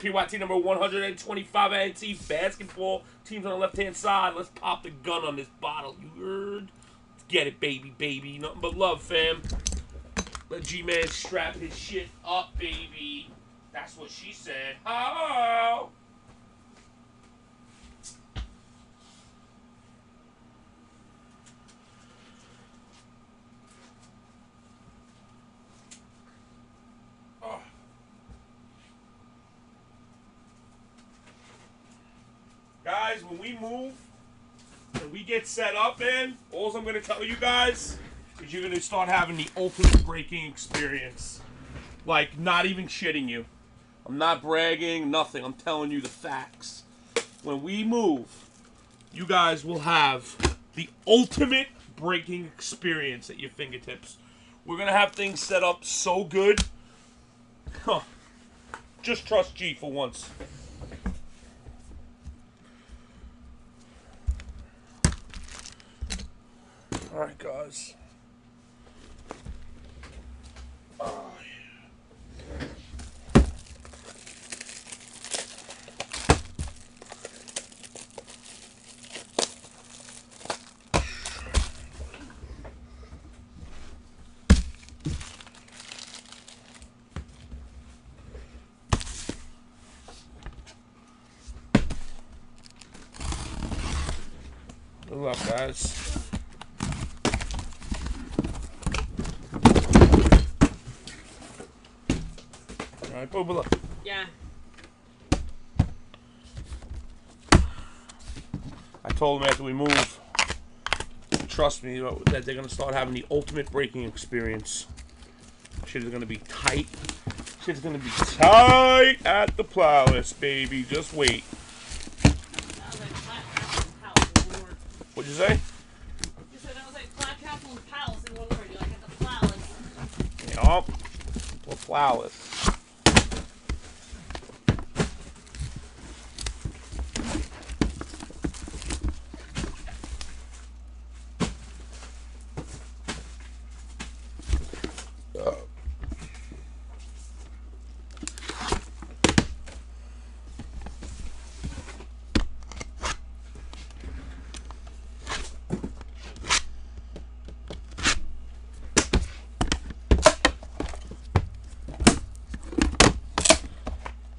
PYT number 125 NT basketball. Teams on the left hand side. Let's pop the gun on this bottle. You heard? Let's get it, baby, baby. Nothing but love, fam. Let G Man strap his shit up, baby. That's what she said. Oh. Guys, when we move and we get set up, man, all I'm going to tell you guys is you're going to start having the ultimate breaking experience. Like, not even shitting you. I'm not bragging, nothing. I'm telling you the facts. When we move, you guys will have the ultimate breaking experience at your fingertips. We're going to have things set up so good. Huh. Just trust G for once. All right, guys. Oh, luck, guys. All right. Yeah. I told them after we move, trust me, that they're gonna start having the ultimate breaking experience. Shit is gonna be tight. Shit's gonna be tight at the plowless, baby. Just wait. That was like Flat Castle and Palace in one word. What'd you say? You said that was like Flat Castle and Palace in one word. You're like at the flowers. Yup. We're plowless.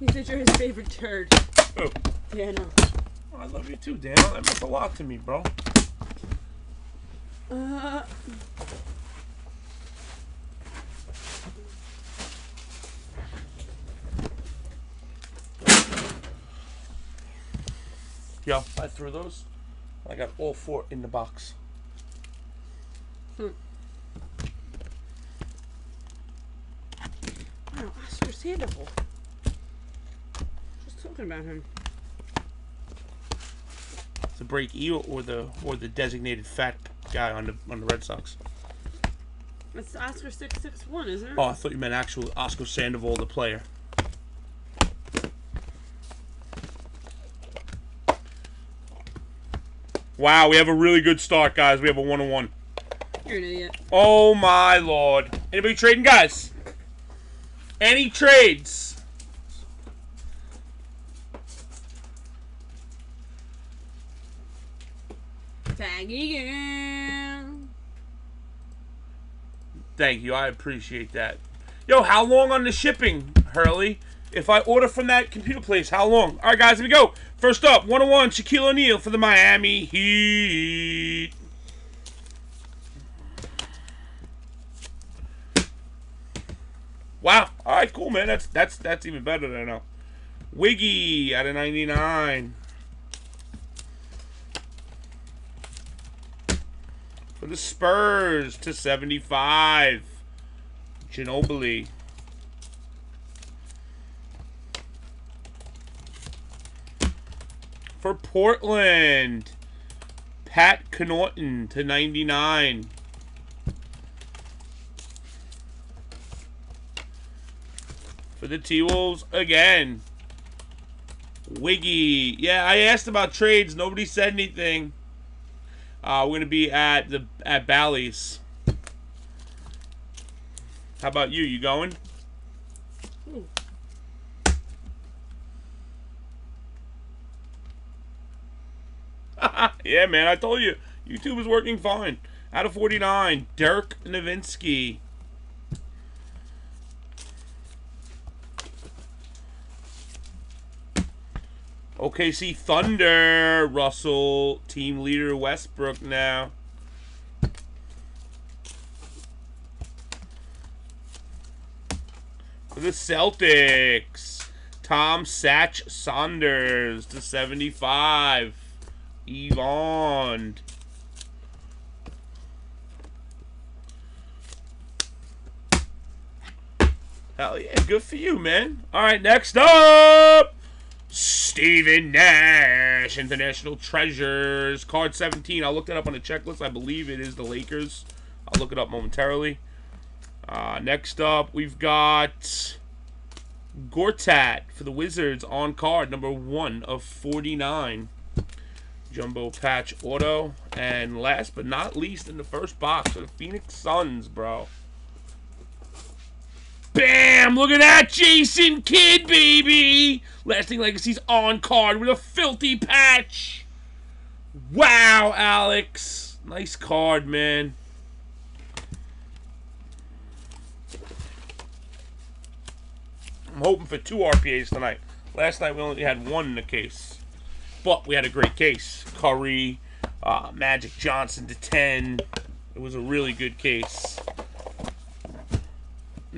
He said you're his favorite turd. oh, Daniel. I love you too, Dan. That meant a lot to me, bro. Uh. Yeah, I threw those. I got all four in the box. Hmm. Wow, Oscar Talking about him. The break E or the or the designated fat guy on the on the Red Sox. It's Oscar six six one, isn't it? Oh, I thought you meant actual Oscar Sandoval, the player. Wow, we have a really good start, guys. We have a one on one. You're an idiot. Oh my lord! Anybody trading, guys? Any trades? Tag again. Thank you. I appreciate that. Yo, how long on the shipping, Hurley? If I order from that computer place, how long? All right, guys, here we go. First up, 101, Shaquille O'Neal for the Miami Heat. Wow. All right, cool, man. That's that's that's even better than I know. Wiggy at a 99. For the Spurs to 75. Ginobili. For Portland. Pat Connaughton to 99. For the T-Wolves again. Wiggy. Yeah, I asked about trades. Nobody said anything. Uh, we're gonna be at the at Bally's. How about you? You going? Yeah, man. I told you, YouTube is working fine. Out of 49, Dirk Nowitzki. OKC Thunder, Russell, team leader Westbrook now. For the Celtics, Tom Satch Sanders to 75. Yvonne. Hell yeah, good for you, man. All right, next up, Stephen Nash, International Treasures, card 17. I'll look up on the checklist. I believe it is the Lakers. I'll look it up momentarily. Uh, next up, we've got Gortat for the Wizards on card, number one of 49. Jumbo Patch Auto. And last but not least in the first box for the Phoenix Suns, bro. Bam! Look at that, Jason Kidd, baby! Lasting Legacies on card with a filthy patch. Wow, Alex. Nice card, man. I'm hoping for two RPAs tonight. Last night we only had one in the case. But we had a great case. Curry, uh, Magic Johnson to 10. It was a really good case.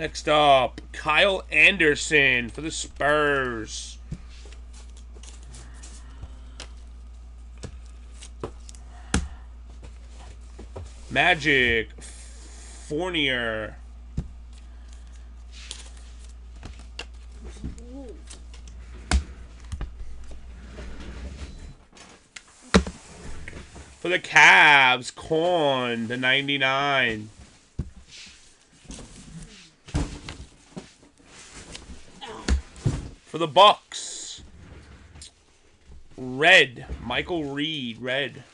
Next up, Kyle Anderson for the Spurs. Magic Fournier. For the Cavs, Corn, the 99. The Bucks, Red, Michael Redd, Red.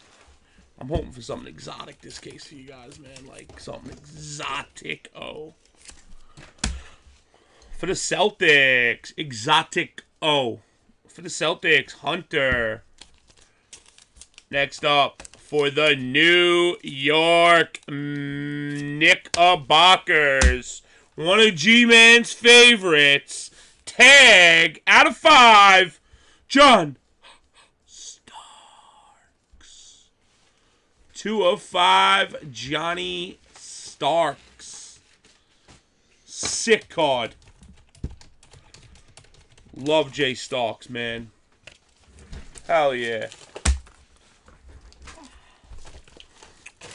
I'm hoping for something exotic this case for you guys, man. Like something exotic. Oh. For the Celtics, exotic. Oh. For the Celtics, Hunter. Next up, for the New York Knickerbockers, one of G-Man's favorites, tag out of five, John Starks. Two of five, Johnny Starks. Sick card. Love Jay Starks, man. Hell yeah.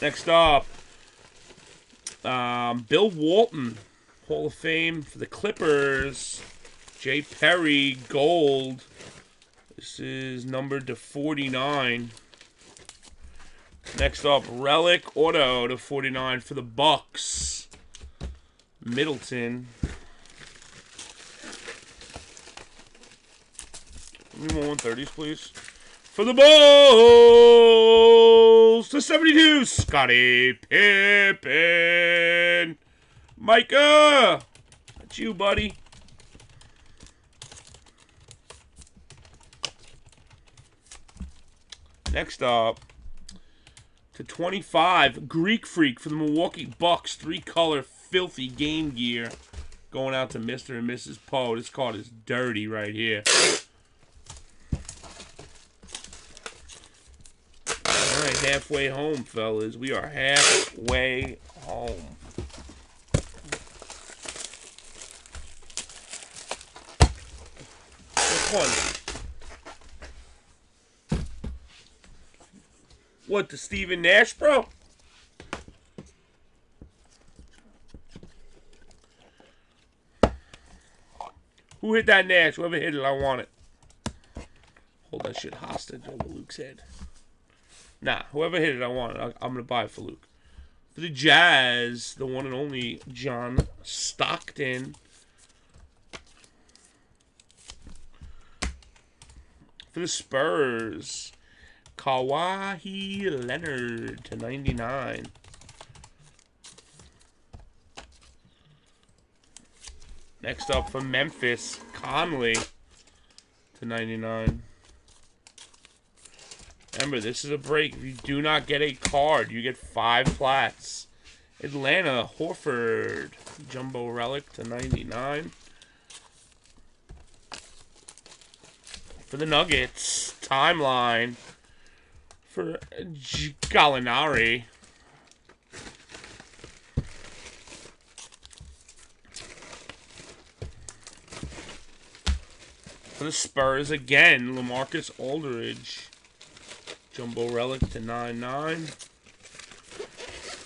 Next up, um, Bill Walton, Hall of Fame for the Clippers. Jay Perry, gold. This is numbered to 49. Next up, Relic Auto to 49 for the Bucks. Middleton. Give me more 130s, please. For the Bulls to 72, Scottie Pippen. Micah, that's you, buddy. Next up, to 25, Greek Freak for the Milwaukee Bucks. Three-color filthy game gear. Going out to Mr. and Mrs. Poe. This card is dirty right here. All right, halfway home, fellas. We are halfway home. Which one? What, the Stephen Nash, bro? Who hit that Nash? Whoever hit it, I want it. Hold that shit hostage over Luke's head. Nah, whoever hit it, I want it. I'm going to buy it for Luke. For the Jazz, the one and only John Stockton. For the Spurs, Kawhi Leonard to 99. Next up for Memphis, Conley to 99. Remember, this is a break. If you do not get a card, you get five plats. Atlanta, Horford, Jumbo Relic to 99. For the Nuggets, timeline for Gallinari. For the Spurs again, Lamarcus Aldridge. Jumbo Relic to 9-9.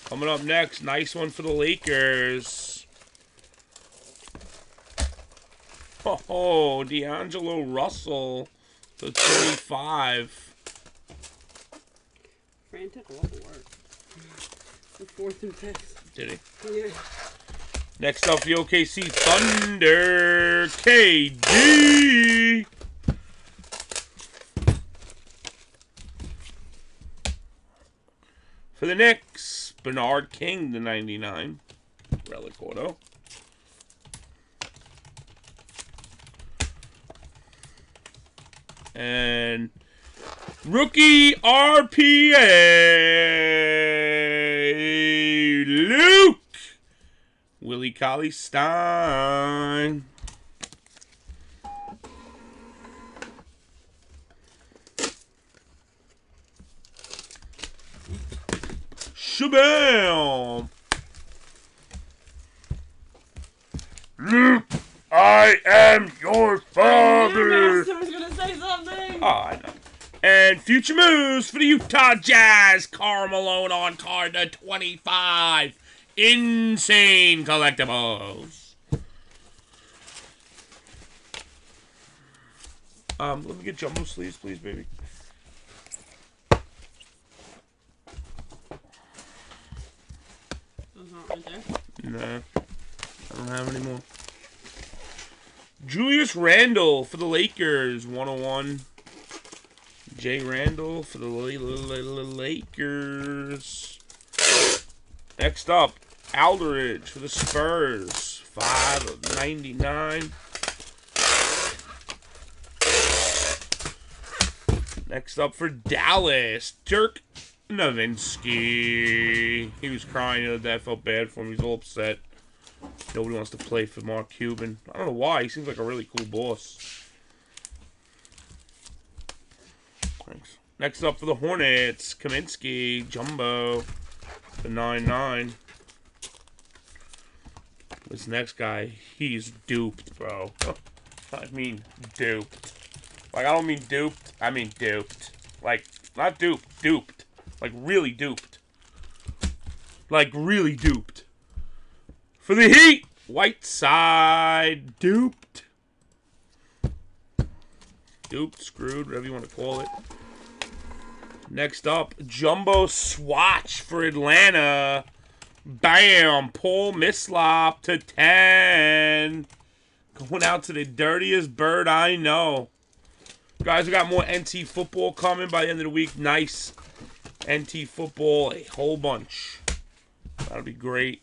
Coming up next, nice one for the Lakers. Oh, D'Angelo Russell to 25. Fran took a lot of work. The fourth and fifth. Did he? Yeah. Next up, the OKC Thunder, KD. For the Knicks, Bernard King, the 99. Relic auto. And rookie RPA, Luke. Willie Cauley Stein. Shabam! Luke, I am your father. I was gonna say something. Oh, I know. And future moves for the Utah Jazz. Karl Malone on card to 25. Insane collectibles. Um, let me get jumbo sleeves, please, baby. Those aren't right there. No, I don't have any more. Julius Randle for the Lakers, 101. Jay Randle for the La- La- La- La- Lakers. Next up, Aldridge for the Spurs, 5 of 99. Next up for Dallas, Dirk Nowitzki. He was crying the other day. I felt bad for him. He's all upset. Nobody wants to play for Mark Cuban. I don't know why. He seems like a really cool boss. Thanks. Next up for the Hornets, Kaminsky, Jumbo, the 9-9. This next guy, he's duped, bro. I mean duped. Like, I don't mean duped, I mean duped. Like, not duped, duped. Like, really duped. Like, really duped. For the Heat, Whiteside, duped. Duped, screwed, whatever you want to call it. Next up, Jumbo Swatch for Atlanta. Bam! Paul Millsap to 10. Going out to the dirtiest bird I know. Guys, we got more NT football coming by the end of the week. Nice NT football, a whole bunch. That'll be great.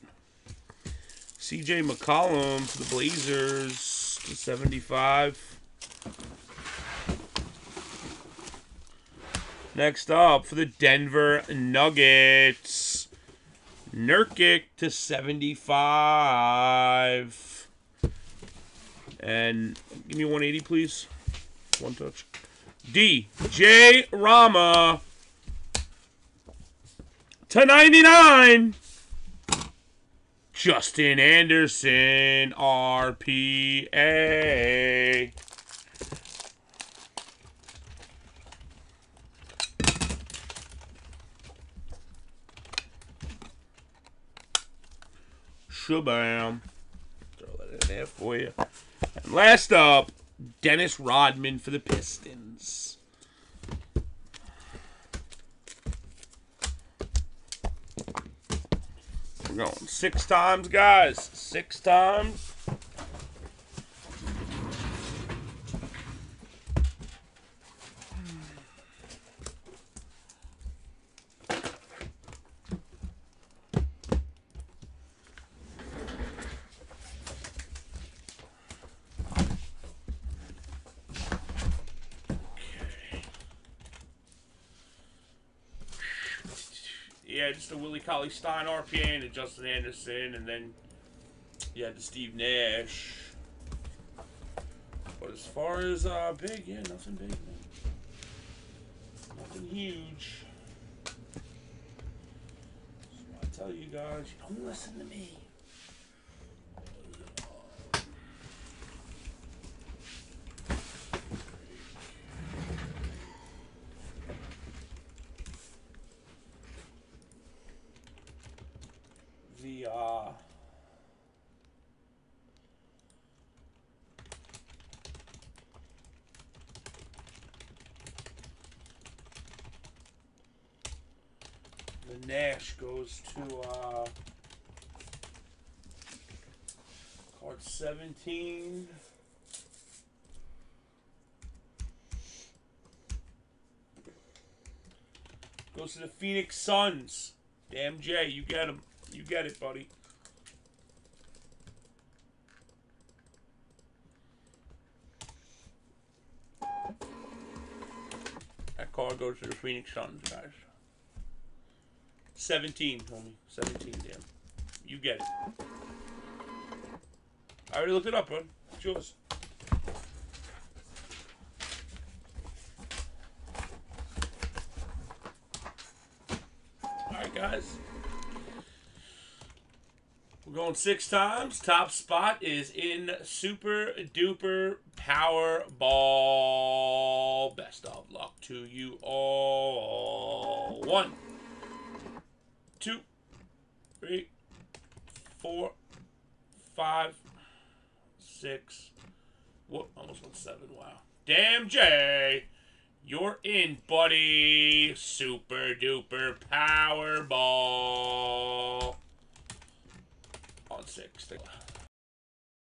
CJ McCollum for the Blazers to 75. Next up for the Denver Nuggets, Nurkic to 75. And give me 180, please. One touch. DJ Rama to 99. Justin Anderson, RPA. Shabam. Throw that in there for you. And last up, Dennis Rodman for the Pistons. We're going six times, guys. Six times. Yeah, just a Willie Cauley Stein RPA and a Justin Anderson, and then had the Steve Nash. But as far as uh, big, yeah, nothing big, man. Nothing huge. So I tell you guys, you don't listen to me. The uh the Nash goes to uh card 17 goes to the Phoenix Suns. Damn Jay you get him you get it buddy that card goes to the Phoenix Suns guys 17, homie. 17, damn. You get it. I already looked it up, bud. It's yours. Alright, guys. We're going six times. Top spot is in Super Duper Powerball. Best of luck to you all. One two, three, four, five, six. Whoop, almost went seven. Wow. Damn, Jay. You're in, buddy. Super duper Powerball. Six.